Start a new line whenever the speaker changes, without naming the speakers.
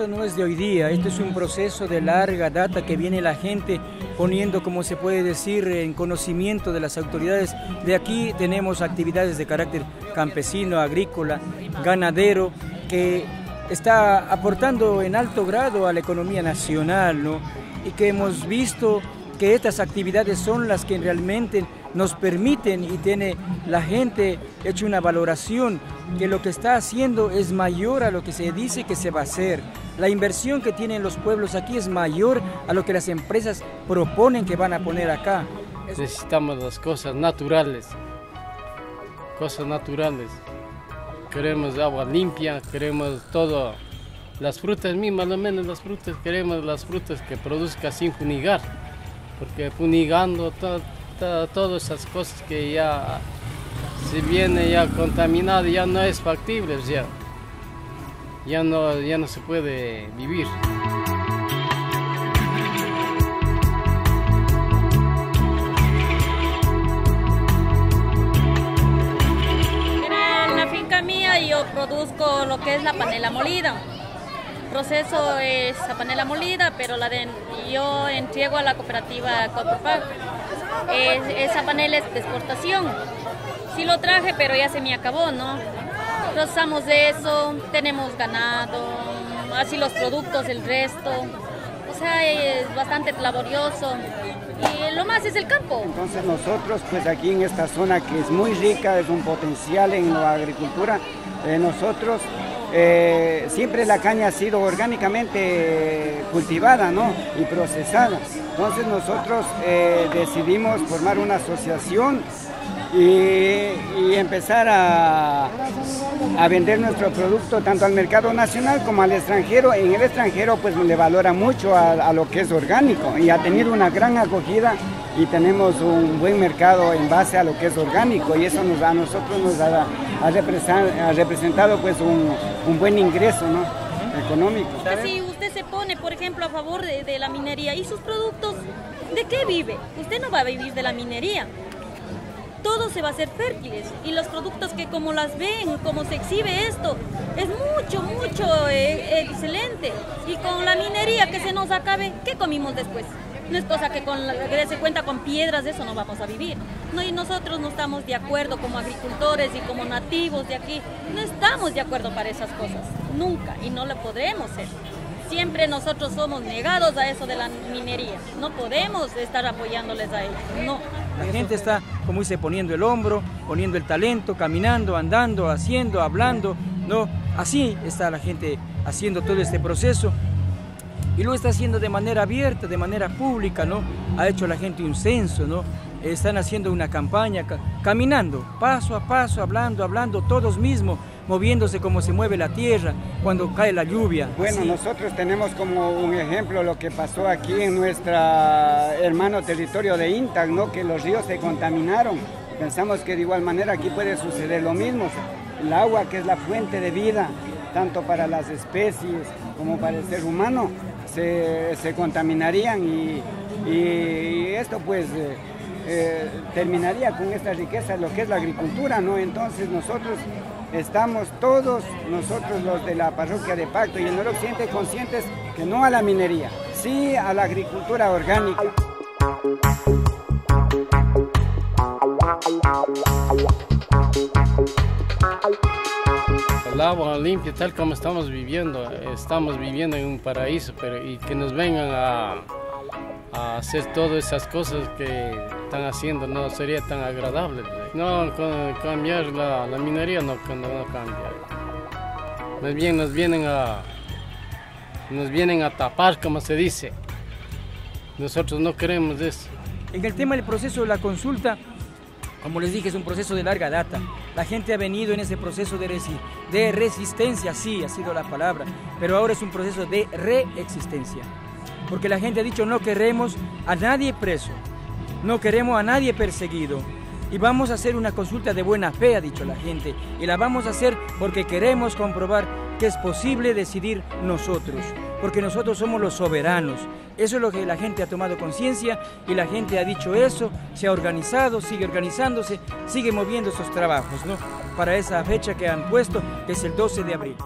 de hoy día, esto es un proceso de larga data que viene la gente poniendo, como se puede decir, en conocimiento de las autoridades. De aquí tenemos actividades de carácter campesino, agrícola, ganadero, que está aportando en alto grado a la economía nacional, ¿no? Y que hemos visto que estas actividades son las que realmente nos permiten y tiene la gente hecho una valoración que lo que está haciendo es mayor a lo que se dice que se va a hacer. La inversión que tienen los pueblos aquí es mayor a lo que las empresas proponen que van a poner acá.
Necesitamos las cosas naturales, cosas naturales. Queremos agua limpia, queremos todo. Las frutas mismas, lo menos las frutas, queremos las frutas que produzca sin funigar porque funigando todas esas cosas que ya si viene ya contaminado ya no es factible, ya, ya, no, ya no se puede vivir.
En la finca mía yo produzco lo que es la panela molida proceso es a panela molida, pero la de, yo entrego a la cooperativa Copropag. Es, esa panela es de exportación. Sí lo traje, pero ya se me acabó, ¿no? Procesamos eso, tenemos ganado, así los productos, el resto. O sea, es bastante laborioso. Y lo más es el campo.
Entonces nosotros, pues aquí en esta zona que es muy rica, es un potencial en la agricultura, eh, nosotros eh, siempre la caña ha sido orgánicamente cultivada y procesada. Entonces nosotros eh, decidimos formar una asociación y, empezar a, vender nuestro producto tanto al mercado nacional como al extranjero. En el extranjero pues le valora mucho a, lo que es orgánico y ha tenido una gran acogida y tenemos un buen mercado en base a lo que es orgánico y eso nos, a nosotros nos ha, ha representado pues un, buen ingreso económico.
Si usted se pone, por ejemplo, a favor de la minería y sus productos, ¿de qué vive? Usted no va a vivir de la minería todo se va a hacer fértiles y los productos que como las ven, como se exhibe esto, es mucho, mucho eh, excelente. Y con la minería que se nos acabe, ¿qué comimos después? No es cosa que se cuenta con piedras, eso no vamos a vivir. No, y nosotros no estamos de acuerdo como agricultores y como nativos de aquí, no estamos de acuerdo para esas cosas, nunca, y no lo podremos ser siempre nosotros somos negados a eso de la minería. No podemos estar apoyándoles a ellos, no.
La gente está, como dice, poniendo el hombro, poniendo el talento, caminando, andando, haciendo, hablando, ¿no? Así está la gente haciendo todo este proceso y lo está haciendo de manera abierta, de manera pública, ¿no? Ha hecho la gente un censo, ¿no? Están haciendo una campaña, caminando, paso a paso, hablando, hablando, todos mismos, moviéndose como se mueve la tierra cuando cae la lluvia.
Bueno, nosotros tenemos como un ejemplo lo que pasó aquí en nuestro hermano territorio de Intac, ¿no? Que los ríos se contaminaron. Pensamos que de igual manera aquí puede suceder lo mismo. El agua, que es la fuente de vida, tanto para las especies como para el ser humano, se, contaminarían y, esto pues eh, eh, terminaría con esta riqueza, lo que es la agricultura, ¿no? Entonces nosotros estamos todos, nosotros los de la parroquia de Pacto y el noroccidente, conscientes que no a la minería, sí a la agricultura orgánica.
El agua limpia, tal como estamos viviendo, estamos viviendo en un paraíso, pero y que nos vengan a, hacer todas esas cosas que están haciendo no sería tan agradable. No, cambiar la, minería no, no, cambia. Más bien nos vienen a nos vienen a tapar, como se dice. Nosotros no queremos eso.
En el tema del proceso de la consulta, como les dije, es un proceso de larga data. La gente ha venido en ese proceso de, de resistencia, sí, ha sido la palabra, pero ahora es un proceso de reexistencia. Porque la gente ha dicho no queremos a nadie preso, no queremos a nadie perseguido. Y vamos a hacer una consulta de buena fe, ha dicho la gente. Y la vamos a hacer porque queremos comprobar que es posible decidir nosotros. Porque nosotros somos los soberanos. Eso es lo que la gente ha tomado conciencia y la gente ha dicho eso, se ha organizado, sigue organizándose, sigue moviendo esos trabajos, ¿no? Para esa fecha que han puesto, que es el 12 de abril.